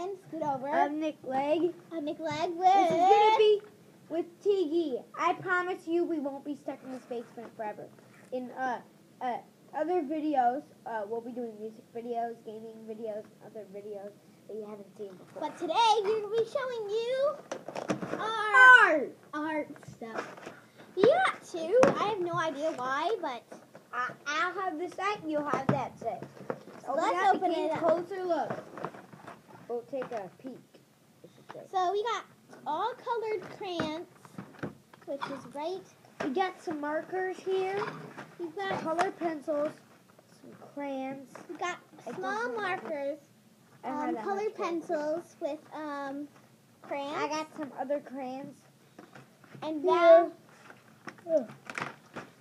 and scoot over. I'm Nick Leg. I'm Nick Leg with. This is gonna be with Tiggy. I promise you, we won't be stuck in this basement forever. In uh, uh, other videos, uh, we'll be doing music videos, gaming videos, other videos that you haven't seen before. But today we're gonna be showing you our art. art stuff. You got two. I have no idea why, but I, I'll have this set. You'll have that set. So Open let's open it up. Closer look. We'll take a peek. I should say. so we got all colored crayons, which is right. We got some markers here. We've got Color pencils. Some crayons. we got small markers, um, have that colored much crayons. pencils with um crayons. I got some other crayons. and down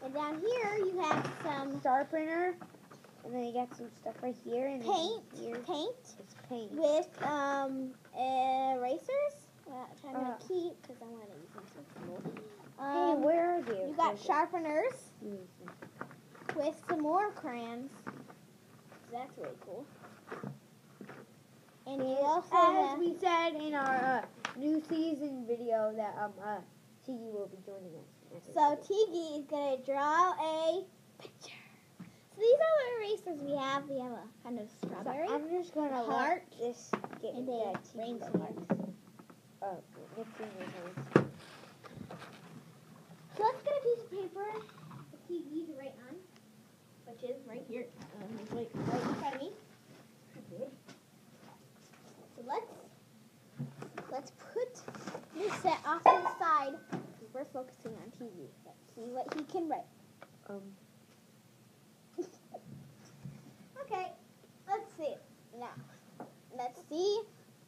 and down here you have some Sharpener. And then you got some stuff right here. And paint, Here paint is paint. with um erasers. Which I'm gonna Uh. keep because I want to use them something. hey, Um, where are you? you got sharpeners Use with some more crayons. That's really cool. And you also As we said in our uh, new season video that um uh Tiki will be joining us. so. Tigi is gonna draw a picture. So these are the erasers we have. We have a kind of So strawberry. I'm just gonna heart, let this get and into a Tiki's rainbow hands. Oh, Nick Junior's hands. So let's get a piece of paper for Tigi to write on, which is right here. Um, it's like right in front of me. So let's let's put this set off to the side because we're focusing on TV. Let's see what he can write. Um, Okay, let's see. Now, let's see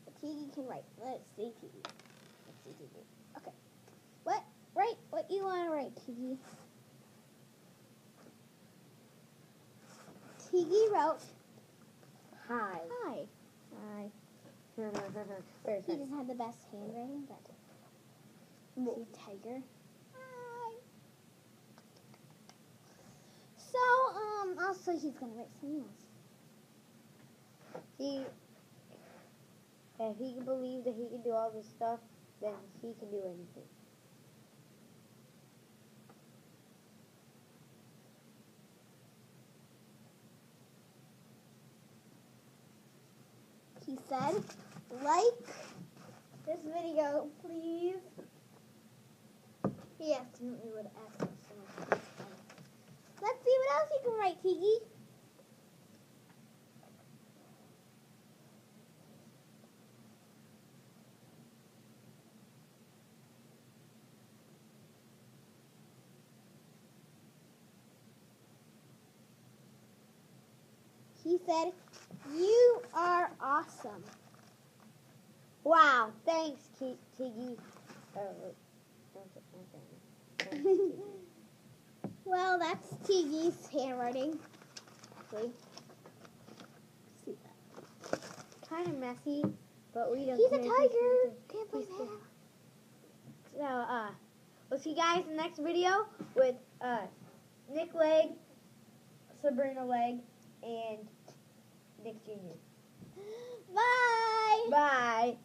what Tigi can write. Let's see Tigi. Let's see Tigi. Okay. What? Write what you want to write, Tigi. Tigi wrote, hi. hi. Hi. He doesn't have the best handwriting, but see tiger. Hi. So, um, also he's gonna write something else. He, if he can believe that he can do all this stuff, then he can do anything. He said, like this video, please. He absolutely would ask us. Let's see what else you can write, Tiki. He said, you are awesome. Wow, thanks, Tiggy. Oh, wait. Don't get my camera. Thanks, Tiggy. Well, that's Tigi's handwriting. Actually. See that. kind of messy, but we don't He's a tiger. Can't play he's that. a- So, uh, we'll see you guys in the next video with, uh, Nick Leg, Sabrina Leg, and Nick Jr. Bye. Bye.